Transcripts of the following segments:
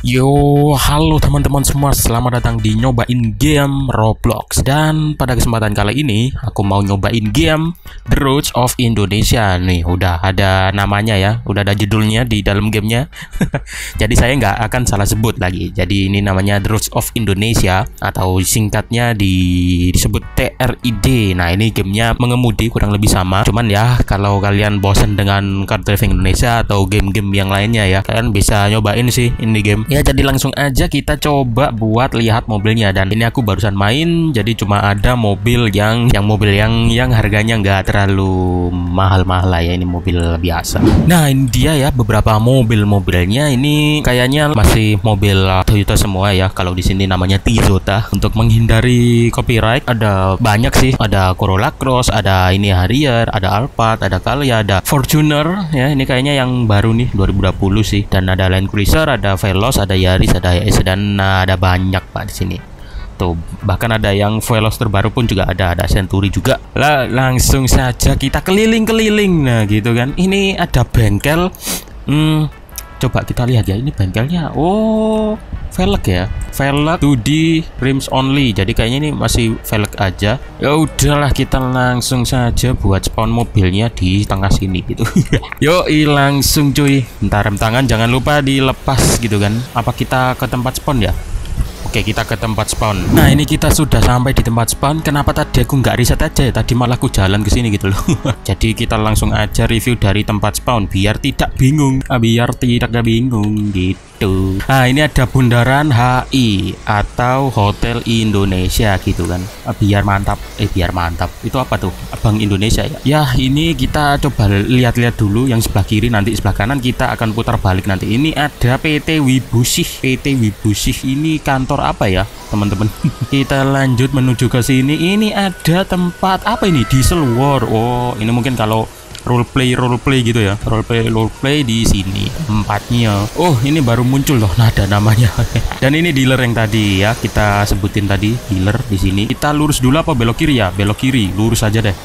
Yo, halo teman-teman semua, selamat datang di nyobain game Roblox. Dan pada kesempatan kali ini, aku mau nyobain game The Roots of Indonesia. Nih, udah ada namanya ya, udah ada judulnya di dalam gamenya. Jadi saya nggak akan salah sebut lagi. Jadi ini namanya The Roots of Indonesia Atau singkatnya di, disebut TRID Nah ini gamenya mengemudi kurang lebih sama. Cuman ya, kalau kalian bosen dengan Car Driving Indonesia atau game-game yang lainnya ya Kalian bisa nyobain sih ini game Ya jadi langsung aja kita coba buat lihat mobilnya. Dan ini aku barusan main jadi cuma ada mobil yang yang mobil yang yang harganya nggak terlalu mahal-mahal lah ya ini mobil biasa. Nah ini dia ya beberapa mobil-mobilnya. Ini kayaknya masih mobil Toyota semua ya kalau di sini namanya Toyota. Untuk menghindari copyright ada banyak sih. Ada Corolla Cross ada ini Harrier ada Alphard ada Calya ada Fortuner ya. Ini kayaknya yang baru nih 2020 sih. Dan ada Land Cruiser ada Veloz ada Yaris, ada HS dan nah, ada banyak Pak di sini. Tuh, bahkan ada yang Veloz terbaru pun juga ada, ada Century juga. Lah, langsung saja kita keliling-keliling nah gitu kan. Ini ada bengkel. Hmm, coba kita lihat ya, ini bengkelnya. Oh, velg ya. Velg 2D rims only. Jadi kayaknya ini masih velg aja. Ya udahlah kita langsung saja buat spawn mobilnya di tengah sini gitu. Yo, langsung cuy. Bentar rem tangan jangan lupa dilepas gitu kan. Apa kita ke tempat spawn ya? Oke kita ke tempat spawn Nah ini kita sudah sampai di tempat spawn Kenapa tadi aku nggak riset aja ya Tadi malah aku jalan ke sini gitu loh Jadi kita langsung aja review dari tempat spawn Biar tidak bingung ah, Biar tidak bingung gitu gitu. Nah, ini ada Bundaran HI atau Hotel Indonesia gitu kan. Ah, biar mantap. Eh, biar mantap. Itu apa tuh? Bank Indonesia ya. Ya, ini kita coba lihat-lihat dulu yang sebelah kiri nanti sebelah kanan kita akan putar balik nanti. Ini ada PT Wibusih. PT Wibusih ini kantor apa ya, teman-teman? kita lanjut menuju ke sini. Ini ada tempat apa ini? Diesel War. Oh, ini mungkin kalau role play role play gitu ya. Role play role play di sini tempatnya oh ini baru muncul loh nada namanya. Dan ini dealer yang tadi ya kita sebutin tadi dealer di sini. Kita lurus dulu apa belok kiri ya? Belok kiri lurus aja deh.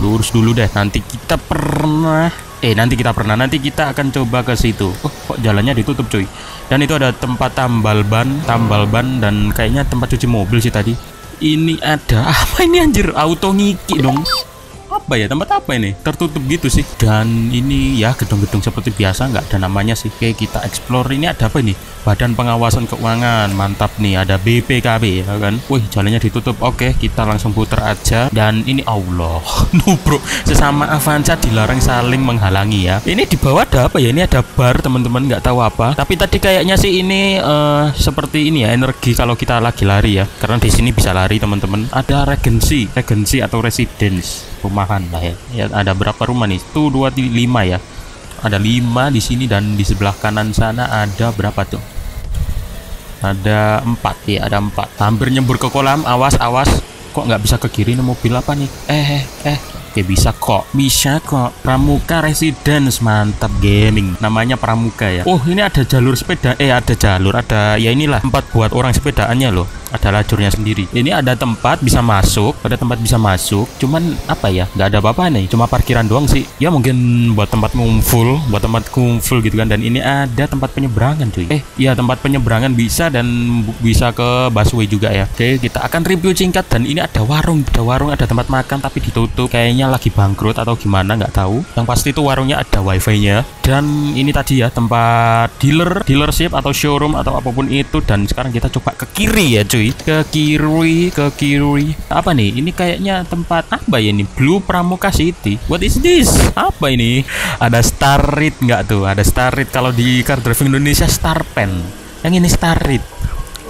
Lurus dulu deh nanti kita pernah eh nanti kita pernah nanti kita akan coba ke situ. Oh kok jalannya ditutup cuy? Dan itu ada tempat tambal ban tambal ban dan kayaknya tempat cuci mobil sih tadi. Ini ada apa ini anjir? Auto ngiki dong apa ya? Tempat apa ini? Tertutup gitu sih. Dan ini ya gedung-gedung seperti biasa nggak ada namanya sih. Oke kita explore. Ini ada apa ini Badan Pengawasan Keuangan mantap nih ada BPKB ya kan? Wih jalannya ditutup. Oke kita langsung putar aja. Dan ini Allah no bro. Sesama Avanza dilarang saling menghalangi ya. Ini di bawah ada apa ya? Ini ada bar teman-teman nggak tahu apa. Tapi tadi kayaknya sih ini uh, seperti ini ya energi kalau kita lagi lari ya. Karena di sini bisa lari teman-teman. Ada regency regency atau residence rumahan lah ya. ya ada berapa rumah nih? Tuh dua lima ya. Ada lima di sini dan di sebelah kanan sana ada berapa tuh ada empat ya ada empat. Hampir nyembur ke kolam awas awas. Kok nggak bisa ke kiri nih mobil apa nih? Eh eh eh. Oke bisa kok. Bisa kok. Pramuka Residence Mantap gaming. Namanya Pramuka ya. Oh ini ada jalur sepeda. Eh ada jalur Ada ya inilah Tempat buat orang sepedaannya loh Ada lajurnya sendiri. Ini ada tempat bisa masuk Ada tempat bisa masuk Cuman apa ya nggak ada apa-apa nih Cuma parkiran doang sih. Ya mungkin buat tempat ngumpul Buat tempat kumpul gitu kan Dan ini ada tempat penyeberangan cuy. Eh ya tempat penyeberangan bisa Dan bisa ke busway juga ya. Oke kita akan review singkat. Dan ini ada warung Ada warung ada tempat makan Tapi ditutup. Kayaknya lagi bangkrut atau gimana nggak tahu. Yang pasti itu warungnya ada wifi nya dan ini tadi ya tempat dealer dealership atau showroom atau apa pun itu. Dan sekarang kita coba ke kiri ya cuy ke kiri ke kiri apa nih? Ini kayaknya tempat apa ya ini? Blue Pramuka City. What is this? Apa ini? Ada Star Rit nggak tuh? Ada Star Rit kalau di car driving Indonesia Star Pen. Yang ini Star Rit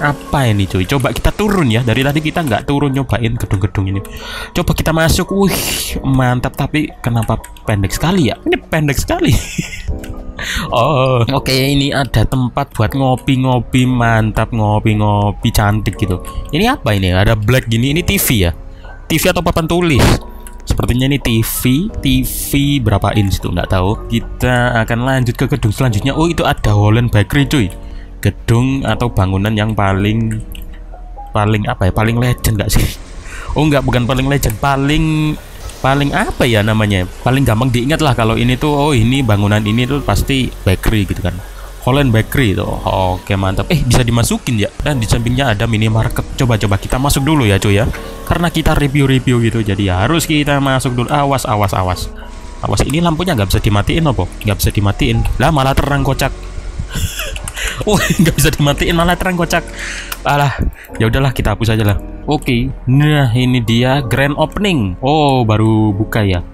apa ini cuy? Coba kita turun ya. Dari tadi kita nggak turun. Nyobain gedung-gedung ini. Coba kita masuk. Wih mantap. Tapi kenapa pendek sekali ya? Ini pendek sekali Oh, oke okay, ini ada tempat buat ngopi-ngopi mantap ngopi-ngopi cantik gitu. Ini apa ini? Ada black gini. Ini TV ya? TV atau papan tulis? Sepertinya ini TV, TV berapa inch tuh nggak tahu. Kita akan lanjut ke gedung selanjutnya. Oh itu ada Holland Bakery cuy gedung atau bangunan yang paling paling apa ya paling legend gak sih oh enggak bukan paling legend paling paling apa ya namanya paling gampang diingat lah kalau ini tuh oh ini bangunan ini tuh pasti bakery gitu kan Holland Bakery itu. Oke, mantap. Eh, bisa dimasukin ya. Dan di sampingnya ada minimarket. Coba-coba kita masuk dulu ya, cuy ya. Karena kita review-review gitu, jadi harus kita masuk dulu. Awas, awas, awas. Awas ini lampunya nggak bisa dimatiin apa? Nggak bisa dimatiin. Lah malah terang kocak. Wah, nggak bisa dimatiin malah terang kocak. Alah, ya udahlah kita hapus aja lah. Oke, nah ini dia grand opening. Oh, baru buka ya.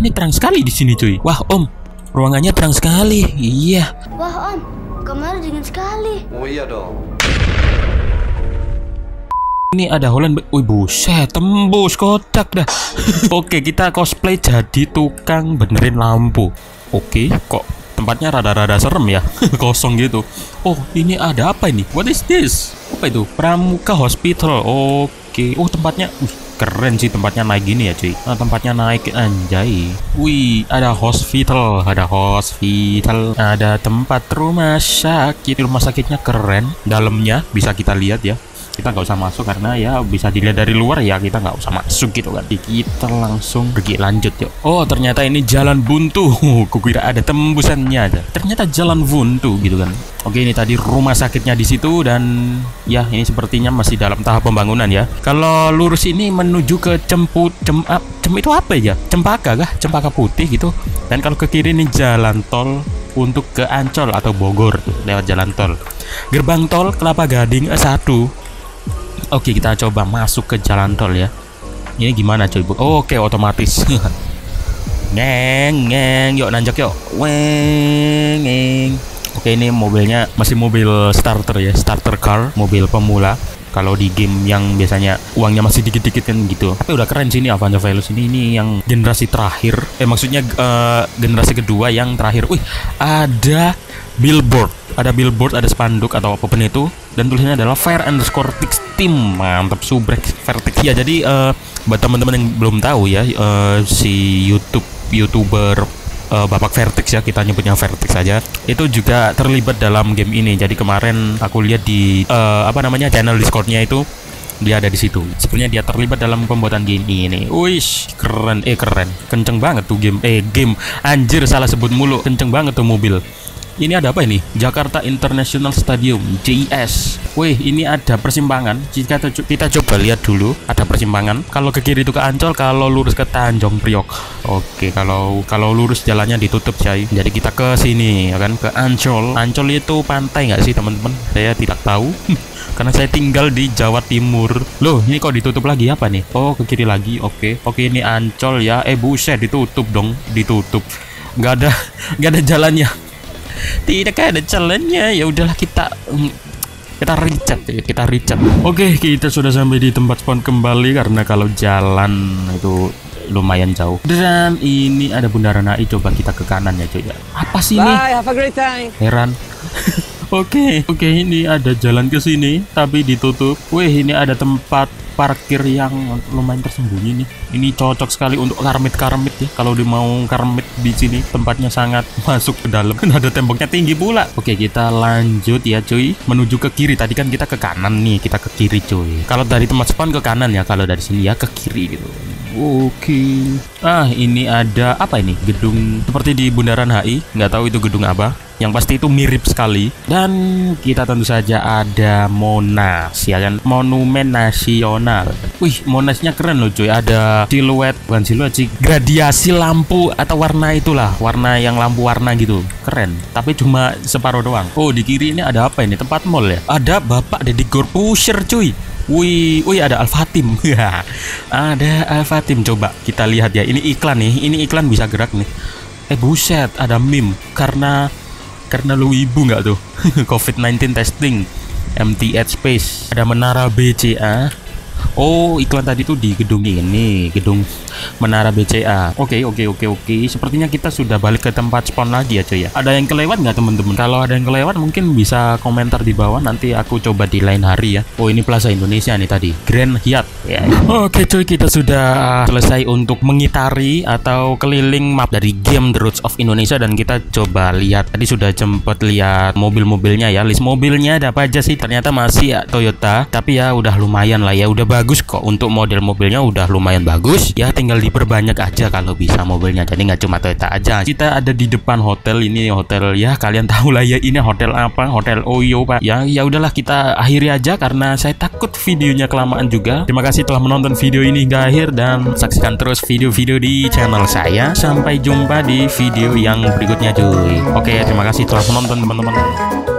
Ini terang sekali di sini cuy. Wah, Om, ruangannya terang sekali. Iya. Wah om, kamar dingin sekali. Oh iya dong. Ini ada Holland. Wih, buset, tembus kotak dah. Oke, kita cosplay jadi tukang benerin lampu. Oke, kok tempatnya rada-rada serem ya? Kosong gitu. Oh, ini ada apa ini? What is this? Apa itu? Pramuka Hospital. Oke. Oh, tempatnya Wih, keren sih tempatnya naik gini ya, cuy. Nah, tempatnya naik anjay. Wih, ada hospital, ada hospital, ada tempat rumah sakit. Rumah sakitnya keren. Dalamnya bisa kita lihat ya kita nggak usah masuk karena ya bisa dilihat dari luar ya kita nggak usah masuk gitu kan. Kita langsung pergi lanjut yuk. Oh ternyata ini jalan buntu. Kukira ada tembusannya aja. Ternyata jalan buntu gitu kan. Oke ini tadi rumah sakitnya di situ dan ya ini sepertinya masih dalam tahap pembangunan ya. Kalau lurus ini menuju ke cemput cem, ah, cem itu apa ya? Cempaka kah? Cempaka putih gitu. Dan kalau ke kiri ini jalan tol untuk ke Ancol atau Bogor lewat jalan tol. Gerbang tol Kelapa Gading eh, satu Oke kita coba masuk ke jalan tol ya. Ini gimana coy Oke otomatis. Ngeng ngeng. Yuk nanjak yuk. Weng ngeng. Oke ini mobilnya masih mobil starter ya. Starter car Mobil pemula. Kalau di game yang biasanya uangnya masih dikit-dikit kan gitu. Tapi udah keren sih ini Avanza Veloz ini ini yang generasi terakhir. Eh maksudnya eh, generasi kedua yang terakhir. Wih ada billboard. Ada billboard ada spanduk atau apa pun itu dan tulisannya adalah fair underscore tix team. Mantap subrek vertex ya jadi eh, buat teman-teman yang belum tahu ya eh, si YouTube youtuber eh, Bapak Vertex ya kita nyebutnya Vertex saja itu juga terlibat dalam game ini. Jadi kemarin aku lihat di eh, apa namanya channel Discordnya itu dia ada di situ. Sebenarnya dia terlibat dalam pembuatan game ini. Wih, keren, eh keren, kenceng banget tuh game, eh game, anjir salah sebut mulu, kenceng banget tuh mobil. Ini ada apa ini? Jakarta International Stadium JIS. Wih, ini ada persimpangan. Jika kita, coba lihat dulu, ada persimpangan. Kalau ke kiri itu ke Ancol, kalau lurus ke Tanjung Priok. Oke, kalau kalau lurus jalannya ditutup, Cai. Jadi kita ke sini, ya kan? Ke Ancol. Ancol itu pantai nggak sih, teman-teman? Saya tidak tahu. Karena saya tinggal di Jawa Timur. Loh, ini kok ditutup lagi apa nih? Oh, ke kiri lagi. Oke. Oke, ini Ancol ya. Eh, buset, ditutup dong. Ditutup. Nggak ada nggak ada jalannya tidak ada jalannya. Ya udahlah kita mm, kita ricat ya kita ricat oke kita sudah sampai di tempat spawn kembali karena kalau jalan itu lumayan jauh. Dan ini ada bundaran HI coba kita ke kanan ya cuy ya. Apa sih ini? Bye, have a great time. heran. Oke, oke ini ada jalan ke sini tapi ditutup. Wih, ini ada tempat parkir yang lumayan tersembunyi nih. Ini cocok sekali untuk karmit-karmit ya. Kalau di mau karmit di sini tempatnya sangat masuk ke dalam. Dan ada temboknya tinggi pula. Oke, kita lanjut ya cuy. Menuju ke kiri. Tadi kan kita ke kanan nih, kita ke kiri cuy. Kalau dari tempat spawn ke kanan ya, kalau dari sini ya ke kiri gitu. Oke. Ah, ini ada apa ini? Gedung seperti di Bundaran HI. Nggak tahu itu gedung apa. Yang pasti itu mirip sekali. Dan kita tentu saja ada Monas, ya kan? Monumen Nasional. Wih, Monasnya keren loh cuy. Ada siluet, bukan siluet sih, gradiasi lampu atau warna itulah, warna yang lampu warna gitu. Keren. Tapi cuma separuh doang. Oh, di kiri ini ada apa ini? Tempat mall ya? Ada Bapak Deddy Corbuzier cuy. Wih, wih ada Alfatim. ada Alfatim. Coba kita lihat ya. Ini iklan nih. Ini iklan bisa gerak nih. Eh buset, ada meme karena karena lu ibu nggak tuh? COVID-19 testing. MTH Space. Ada menara BCA. Oh, iklan tadi tuh di gedung ini, gedung Menara BCA. Oke, oke, oke, oke. Sepertinya kita sudah balik ke tempat spawn lagi ya, cuy ya. Ada yang kelewat nggak teman-teman? Kalau ada yang kelewat mungkin bisa komentar di bawah. Nanti aku coba di lain hari ya. Oh, ini Plaza Indonesia nih tadi. Grand Hyatt. Ya. Oke, cuy, kita sudah selesai untuk mengitari atau keliling map dari game The Roots of Indonesia dan kita coba lihat. Tadi sudah sempat lihat mobil-mobilnya ya. List mobilnya ada apa aja sih? Ternyata masih ya Toyota. Tapi ya udah lumayan lah ya. Udah bagus kok. Untuk model mobilnya udah lumayan bagus. Ya tinggal diperbanyak aja kalau bisa mobilnya. Jadi nggak cuma Toyota aja. Kita ada di depan hotel ini hotel ya kalian tahu lah ya ini hotel apa? Hotel Oyo pak. Ya ya udahlah kita akhiri aja karena saya takut videonya kelamaan juga. Terima kasih telah menonton video ini hingga akhir dan saksikan terus video-video di channel saya. Sampai jumpa di video yang berikutnya cuy. Oke terima kasih telah menonton teman-teman